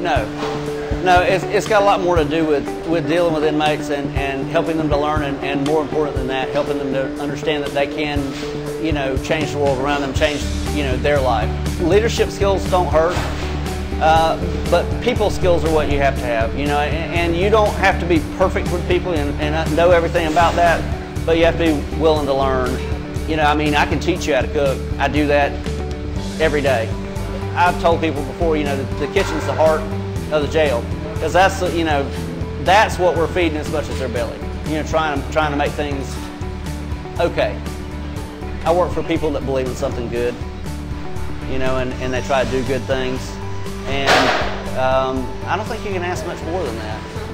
No, No, it's, it's got a lot more to do with, with dealing with inmates and, and helping them to learn, and, and more important than that, helping them to understand that they can, you know, change the world around them, change, you know, their life. Leadership skills don't hurt, uh, but people skills are what you have to have, you know, and, and you don't have to be perfect with people and, and know everything about that, but you have to be willing to learn. You know, I mean, I can teach you how to cook. I do that every day. I've told people before, you know, the, the kitchen's the heart of the jail because that's you know that's what we're feeding as much as their belly. You know, trying to trying to make things okay. I work for people that believe in something good, you know, and, and they try to do good things, and um, I don't think you can ask much more than that.